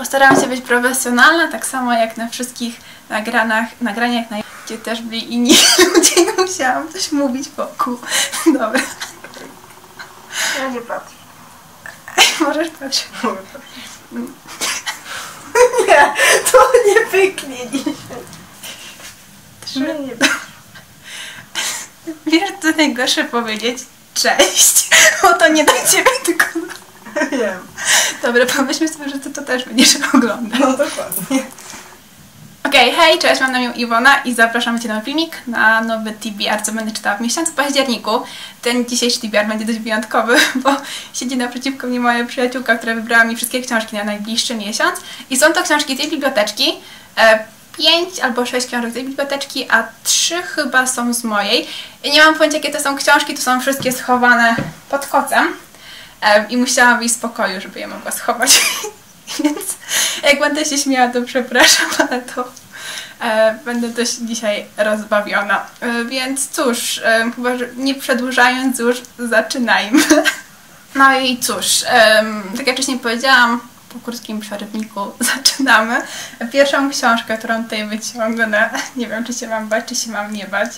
Postaram się być profesjonalna, tak samo jak na wszystkich nagranach, nagraniach, na, gdzie też byli inni ludzie i musiałam coś mówić wokół. Dobra, Ja nie patrzę. możesz patrzeć. Nie, to nie pyknie dzisiaj. Trzy. Nie, nie Wiesz, co najgorsze powiedzieć? Cześć, bo to nie do ciebie, tylko... Wiem. Dobra, pomyślmy sobie, że ty to też będziesz oglądał. No dokładnie. Okej, hej, cześć, mam na imię Iwona i zapraszam Cię na filmik na nowy TBR, co będę czytała w miesiącu październiku. Ten dzisiejszy TBR będzie dość wyjątkowy, bo siedzi naprzeciwko mnie moja przyjaciółka, która wybrała mi wszystkie książki na najbliższy miesiąc. I są to książki tej biblioteczki. E, pięć albo sześć książek z tej biblioteczki, a trzy chyba są z mojej. I nie mam pojęcia, jakie to są książki, to są wszystkie schowane pod kocem. I musiałam wyjść z pokoju, żeby je mogła schować. Więc jak będę się śmiała, to przepraszam, ale to e, będę też dzisiaj rozbawiona. E, więc cóż, chyba nie przedłużając już, zaczynajmy. No i cóż, tak jak wcześniej powiedziałam, po krótkim przerywniku zaczynamy. Pierwszą książkę, którą tutaj wyciągnę, nie wiem, czy się mam bać, czy się mam nie bać.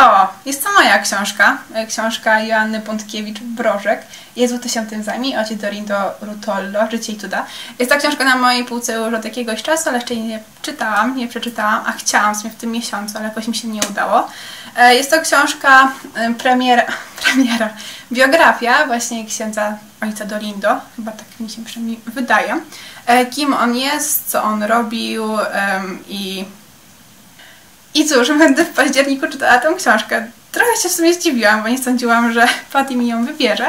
O, jest to moja książka. e, Książka Joanny Pątkiewicz-Brożek. Jest w tysiącym zajmie, ojciec Dorindo Rutollo, Życie i cuda. Jest ta książka na mojej półce już od jakiegoś czasu, ale jeszcze jej nie czytałam, nie przeczytałam, a chciałam w w tym miesiącu, ale jakoś mi się nie udało. E, Jest to książka e, premiera, premiera, biografia właśnie księdza ojca Dorindo, chyba tak mi się przynajmniej wydaje. Kim on jest, co on robił i i cóż, będę w październiku czytała tę książkę. Trochę się w sumie zdziwiłam, bo nie sądziłam, że Patty mi ją wybierze.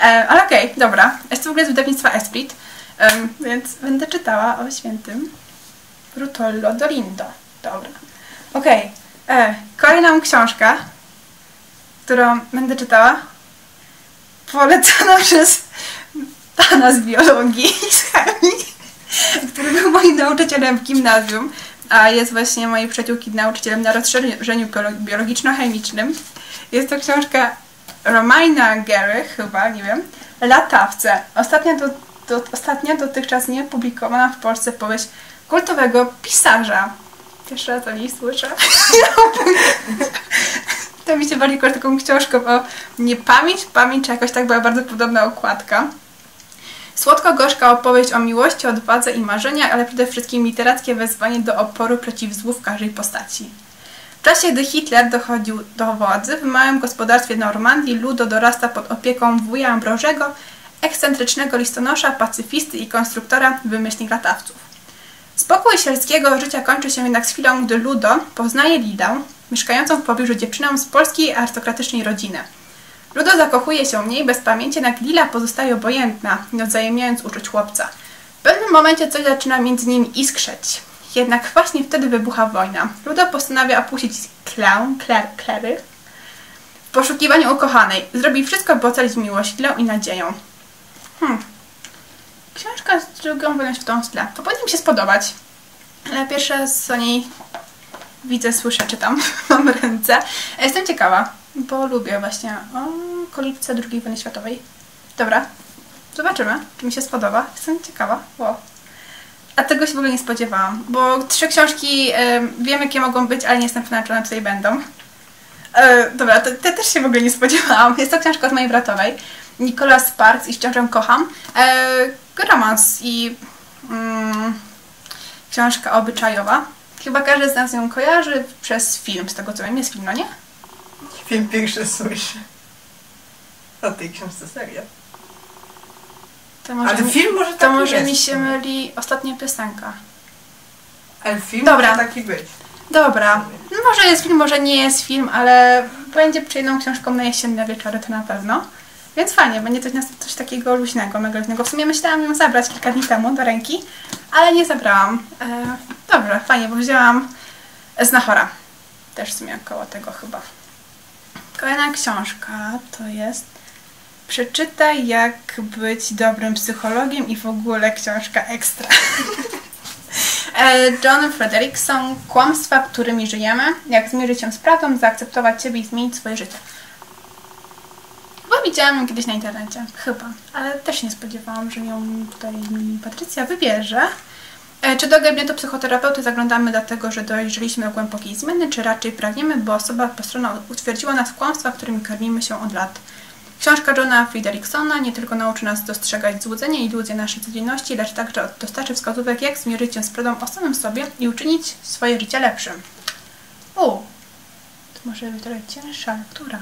E, ale okej, dobra. Jest to w ogóle z wydawnictwa Esprit, więc będę czytała o świętym Rutollo Dorindo. Dobra. Okej. E, Kolejną książkę, którą będę czytała, polecana przez pana z biologii i z chemii, który był moim nauczycielem w gimnazjum, a jest właśnie mojej przyjaciółki nauczycielem na rozszerzeniu biolo- biologiczno-chemicznym. Jest to książka Romina Gary, chyba, nie wiem, Latawce. Ostatnia, do, do, ostatnia dotychczas nie publikowana w Polsce powieść kultowego pisarza. Pierwszy raz o niej słyszę. To mi się bardziej kojarzy taką książką o niepamięć, pamięć, czy jakoś tak była bardzo podobna okładka. Słodko-gorzka opowieść o miłości, odwadze i marzeniach, ale przede wszystkim literackie wezwanie do oporu przeciw złu w każdej postaci. W czasie, gdy Hitler dochodził do władzy, w małym gospodarstwie Normandii Ludo dorasta pod opieką wuja Ambrożego, ekscentrycznego listonosza, pacyfisty i konstruktora wymyślnych latawców. Spokój sielskiego życia kończy się jednak z chwilą, gdy Ludo poznaje Lidę, mieszkającą w pobliżu dziewczynę z polskiej arystokratycznej rodziny. Ludo zakochuje się w niej bez pamięci, jednak Lila pozostaje obojętna, nie odzajemniając uczuć chłopca. W pewnym momencie coś zaczyna między nimi iskrzeć. Jednak właśnie wtedy wybucha wojna. Ludo postanawia opuścić Clown, Claire, w poszukiwaniu ukochanej. Zrobi wszystko, by ocalić miłość, Lilę i nadzieję. Hmm. Książka z drugą wojną w tą tle. To powinno mi się spodobać. Ale pierwszy raz o niej widzę, słyszę, czytam, mam ręce. Jestem ciekawa, bo lubię właśnie o kolibce II wojny światowej. Dobra, zobaczymy, czy mi się spodoba. Jestem ciekawa. Wow. A tego się w ogóle nie spodziewałam, bo trzy książki em, wiem, jakie mogą być, ale nie jestem pewna, czy one tutaj będą. E, dobra, te, te też się w ogóle nie spodziewałam. Jest to książka od mojej bratowej. Nicola Sparks i wciąż ją kocham. E, romans i mm, książka obyczajowa. Chyba każdy z nas ją kojarzy przez film, z tego co wiem. Jest film, no nie? Film pierwszy słyszę. O tej książce serio. To może, Ale mi, film może to taki może jest. mi się myli ostatnia piosenka. Ale film Dobra. może taki być. Dobra, no może jest film, może nie jest film, ale będzie przyjemną książką na jesienne wieczory, to na pewno. Więc fajnie, będzie coś, coś takiego luźnego, mega luźnego. W sumie myślałam ją zabrać kilka dni temu do ręki, ale nie zabrałam. E, dobrze, fajnie, bo wzięłam Znachora. Też w sumie koło tego chyba. Kolejna książka to jest Przeczytaj jak być dobrym psychologiem i w ogóle książka ekstra. E, John Frederickson Kłamstwa, którymi żyjemy. Jak zmierzyć się z prawdą, zaakceptować siebie i zmienić swoje życie. Chyba widziałam ją kiedyś na internecie, chyba, ale też nie spodziewałam, że ją tutaj Patrycja wybierze. E, Czy do gabinetu psychoterapeuty zaglądamy dlatego, że dojrzeliśmy do głębokiej zmiany, czy raczej pragniemy, bo osoba postronna utwierdziła nas w kłamstwach, którymi karmimy się od lat? Książka Johna Fredericksona nie tylko nauczy nas dostrzegać złudzenie i iluzje naszej codzienności, lecz także dostarczy wskazówek, jak zmierzyć się z prawdą o samym sobie i uczynić swoje życie lepszym. U, to może być trochę cięższa lektura.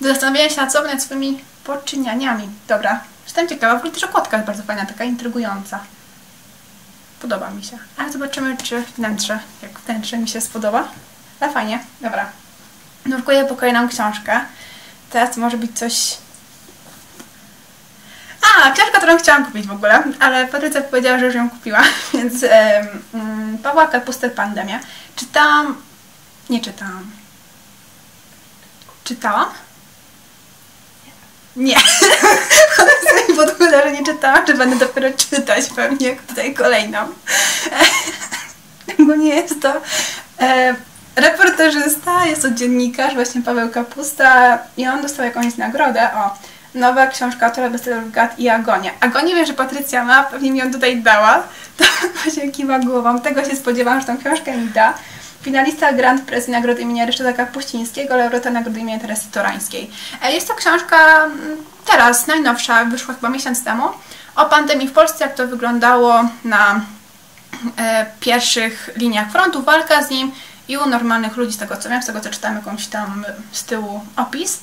Do zastanowienia się nad sobą, nad swoimi poczynianiami. Dobra, jestem ciekawa, w ogóle też okładka jest bardzo fajna, taka intrygująca. Podoba mi się. Ale zobaczymy, czy wnętrze, jak wnętrze mi się spodoba. Ale fajnie, dobra. Nurkuję po kolejną książkę. Teraz może być coś... A, książka, którą chciałam kupić w ogóle, ale Patrycja powiedziała, że już ją kupiła, więc em, mm, Pawła Kapustę Pandemia. Czytałam... Nie czytałam. Czytałam? Nie. Ona sobie podkłada, że nie czytałam, że będę dopiero czytać pewnie tutaj kolejną. Bo nie jest to... E, reporterzysta, jest to dziennikarz, właśnie Paweł Kapusta i on dostał jakąś nagrodę, o, nowa książka autora bestsellerów Gad i Agonia. Agonię wiem, że Patrycja ma, pewnie mi ją tutaj dała, to właśnie kiwa głową, tego się spodziewałam, że tą książkę mi da. Finalista Grand Prix Nagrody imienia Ryszarda Kapuścińskiego, laureata Nagrody imienia Teresy Torańskiej. E, Jest to książka mm, teraz, najnowsza, wyszła chyba miesiąc temu, o pandemii w Polsce, jak to wyglądało na e, pierwszych liniach frontu, walka z nim i u normalnych ludzi, z tego co wiem, z tego co czytałem jakąś tam z tyłu opis,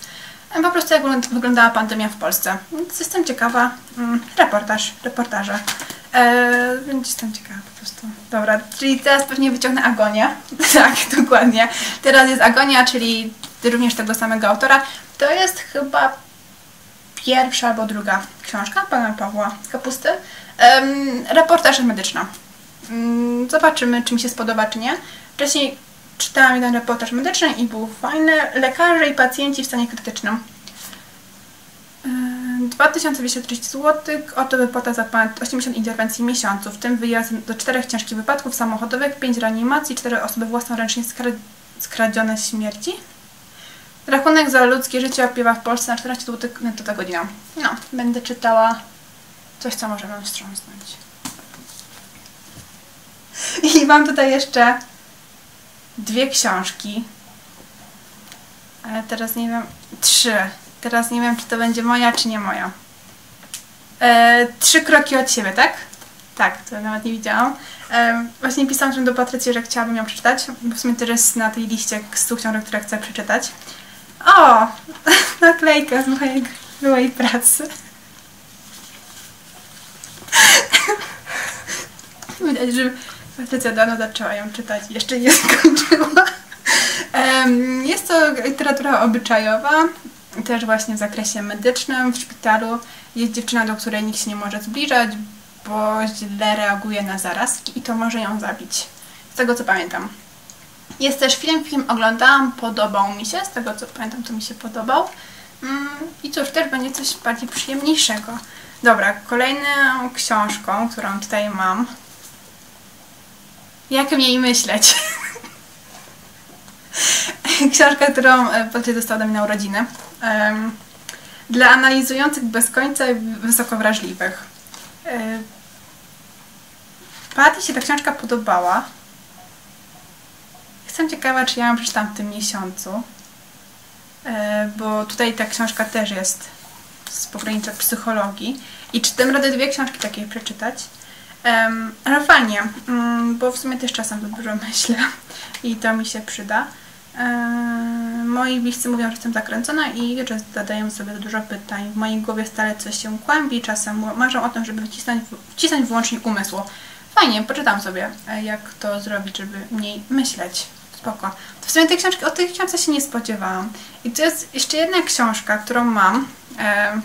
e, po prostu jak wygląd- wyglądała pandemia w Polsce. Jestem ciekawa, mm, reportaż, reportaże. E, więc jestem ciekawa po prostu. Dobra, czyli teraz pewnie wyciągnę Agonię. tak, dokładnie. Teraz jest Agonia, czyli również tego samego autora. To jest chyba pierwsza albo druga książka pana Pawła Kapusty. Em, reportaż medyczna. Mm, Zobaczymy, czy mi się spodoba, czy nie. Wcześniej czytałam jeden reportaż medyczny i był fajny. Lekarze i pacjenci w stanie krytycznym. Yy, 2230 zł, oto wypłata za ponad 80 interwencji w miesiącu, w tym wyjazd do czterech ciężkich wypadków samochodowych, 5 reanimacji, 4 osoby własnoręcznie skra skradzione śmierci. Rachunek za ludzkie życie opiewa w Polsce na 14 zł netto za godzinę. No, będę czytała coś, co może wam wstrząsnąć. I mam tutaj jeszcze dwie książki. Ale teraz nie wiem. Trzy. Teraz nie wiem, czy to będzie moja, czy nie moja. E, trzy kroki od siebie, tak? Tak, to nawet nie widziałam. E, właśnie pisałam tym do Patrycji, że chciałabym ją przeczytać, bo w sumie też jest na tej liście 100 książek, które chcę przeczytać. O! Naklejka z mojej byłej pracy. Widać, że Patrycja dawno zaczęła ją czytać jeszcze nie skończyła. Jest to literatura obyczajowa, też właśnie w zakresie medycznym. W szpitalu jest dziewczyna, do której nikt się nie może zbliżać, bo źle reaguje na zarazki i to może ją zabić. Z tego co pamiętam. Jest też film, film oglądałam, podobał mi się, z tego co pamiętam to mi się podobał. Mm, I cóż, też będzie coś bardziej przyjemniejszego. Dobra, kolejną książką, którą tutaj mam. Jak mniej myśleć? Książka, którą e, Patrycja dostała do mnie na urodziny. Dla analizujących bez końca i wysoko wrażliwych. E, Patty się ta książka podobała. Jestem ciekawa, czy ja ją przeczytam w tym miesiącu. E, Bo tutaj ta książka też jest z pogranicza psychologii. I czy tym radę dwie książki takiej przeczytać? Em, ale fajnie, mm, bo w sumie też czasem za dużo myślę i to mi się przyda. Em, moi bliscy mówią, że jestem zakręcona i że zadaję sobie dużo pytań. W mojej głowie stale coś się kłębi, czasem marzę o tym, żeby wcisnąć, wcisnąć wyłącznik umysłu. Fajnie, poczytam sobie, e, jak to zrobić, żeby mniej myśleć. Spoko. To w sumie tej książki, o tej książce się nie spodziewałam. I to jest jeszcze jedna książka, którą mam. Em,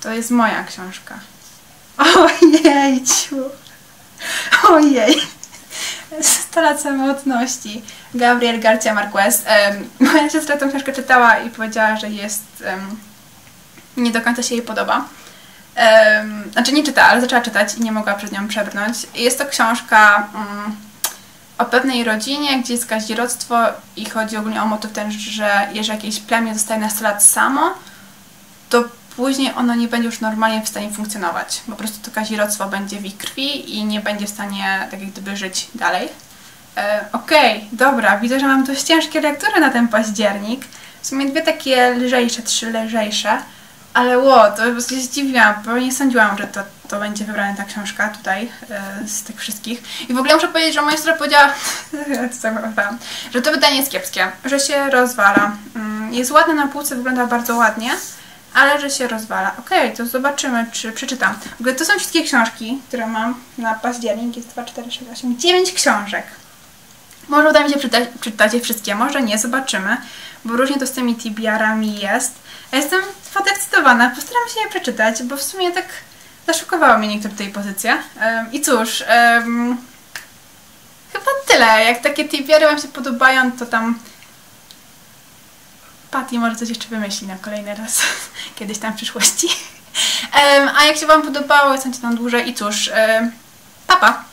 to jest moja książka. Ojejciu. Ojej. 100 lat samotności. Gabriel Garcia Marquez. Em, moja siostra tę książkę czytała i powiedziała, że jest... em, nie do końca się jej podoba. Em, znaczy nie czyta, ale zaczęła czytać i nie mogła przed nią przebrnąć. Jest to książka mm, o pewnej rodzinie, gdzie jest kazirodztwo i chodzi ogólnie o motyw ten, że jeżeli jakieś plemię zostaje na 100 lat samo, to później ono nie będzie już normalnie w stanie funkcjonować. Po prostu to kazirodztwo będzie w ich krwi i nie będzie w stanie tak jak gdyby żyć dalej. E, Okej, dobra, widzę, że mam dość ciężkie lektury na ten październik. W sumie dwie takie lżejsze, trzy lżejsze. Ale ło, to się zdziwiłam, bo nie sądziłam, że to, to będzie wybrana ta książka tutaj e, z tych wszystkich. I w ogóle muszę powiedzieć, że moja siostra powiedziała, że to wydanie jest kiepskie, że się rozwala. Mm, Jest ładne na półce, wygląda bardzo ładnie, ale że się rozwala. Okej, to zobaczymy, czy przeczytam. W ogóle to są wszystkie książki, które mam na październik. Jest 2, 4, 6, 8, 9 książek. Może uda mi się przeczytać, przeczytać je wszystkie, może nie, zobaczymy, bo różnie to z tymi TBR-ami jest. Ja jestem podekscytowana, postaram się je przeczytać, bo w sumie tak zaszokowały mnie niektóre tej pozycje. Em, I cóż, em, chyba tyle. Jak takie TBR-y Wam się podobają, to tam Patty może coś jeszcze wymyśli na kolejny raz, kiedyś tam w przyszłości. A jak się Wam podobało, jesteście tam dłużej i cóż, papa!